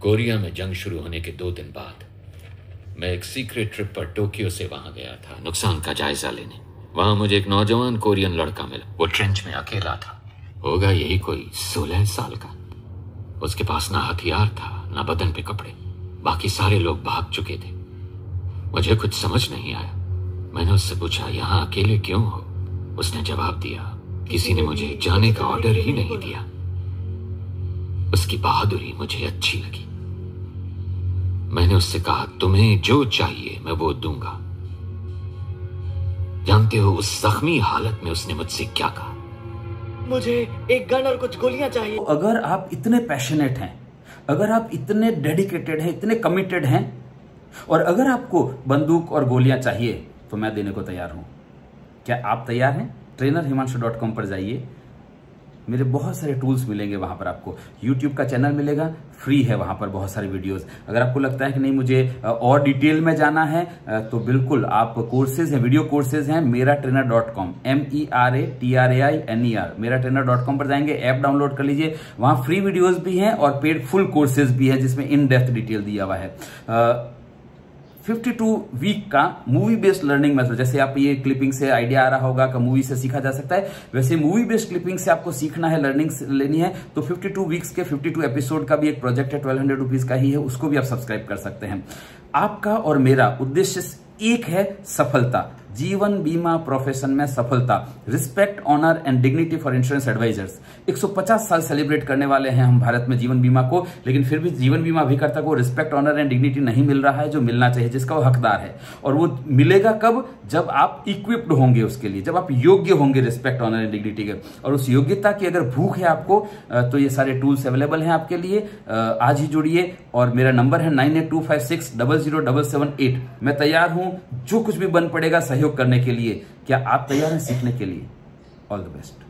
Korea में जंग शुरू होने के दो दिन बाद, मैं एक सीक्रेट ट्रिप पर टोक्यो से वहाँ गया था, नुकसान का जायजा लेने। वहाँ मुझे एक नौजवान कोरियन लड़का मिला। वो ट्रेंच में अकेला था। होगा यही कोई सोलह साल का। उसके पास ना हथियार था, ना बदन पे कपड़े। बाकी सारे लोग भाग चुके थे। मुझे कुछ समझ नहीं आया। मैंने उससे पूछा, यहाँ अकेले क्यों हो? उसने जवाब दिया, किसी ने मुझे जाने का ऑर्डर ही नहीं दिया। उसकी बहादुरी मुझे अच्छी लगी। मैंने उससे कहा तुम्हें जो चाहिए मैं वो दूँगा। जानते हो उस जख्मी हालत में उसने मुझसे क्या कहा? मुझे एक गन और कुछ गोलियाँ चाहिए। तो अगर आप इतने पैशनेट हैं अगर आप इतने डेडिकेटेड हैं इतने कमिटेड हैं और अगर आपको बंदूक और गोलियाँ चाहिए तो मैं देने को तैयार हूँ। क्या आप तैयार हैं? ट्रेनर हिमांशु डॉट कॉम पर जाइए। मेरे बहुत सारे टूल्स मिलेंगे वहाँ पर आपको। यूट्यूब का चैनल मिलेगा फ्री है वहाँ पर बहुत सारे वीडियोस अगर आपको लगता है कि नहीं, मुझे और डिटेल में जाना है तो बिल्कुल आप कोर्सेज हैं वीडियो कोर्सेज हैं Mera trainer dot com M E R A T R A I N E R Mera trainer dot com पर जाएँगे ऐप डाउनलोड कर लीजिए। वहाँ फ्री वीडियोज़ भी हैं और पेड फुल कोर्सेज भी है, जिसमें इन डेप्थ डिटेल दिया हुआ है। 52 वीक का मूवी बेस्ड लर्निंग मेथड जैसे आप ये क्लिपिंग से आइडिया आ रहा होगा, कि मूवी से सीखा जा सकता है, वैसे मूवी बेस्ड क्लिपिंग से आपको सीखना है लर्निंग लेनी है तो 52 वीक्स के 52 एपिसोड का भी एक प्रोजेक्ट है ट्वेल्व हंड्रेड का ही है, उसको भी आप सब्सक्राइब कर सकते हैं। आपका और मेरा उद्देश्य एक है सफलता। जीवन बीमा प्रोफेशन में सफलता respect honour and dignity for insurance advisers 150 साल सेलिब्रेट करने वाले हैं हम भारत में जीवन बीमा को, लेकिन फिर भी जीवन बीमा अभिकर्ता को रिस्पेक्ट ऑनर एंड डिग्निटी नहीं मिल रहा है जो मिलना चाहिए, जिसका वो हकदार है। और वो मिलेगा कब? जब आप इक्विप्ड होंगे उसके लिए, जब आप योग्य होंगे रिस्पेक्ट ऑनर एंड डिग्निटी के। और उस योग्यता की अगर भूख है आपको तो ये सारे टूल्स अवेलेबल हैं आपके लिए। आज ही जुड़िए और मेरा नंबर है nine two five six double zero double seven eight. मैं तैयार हूँ, जो कुछ भी बन पड़ेगा सहयोग करने के लिए क्या आप तैयार हैं सीखने के लिए? All the best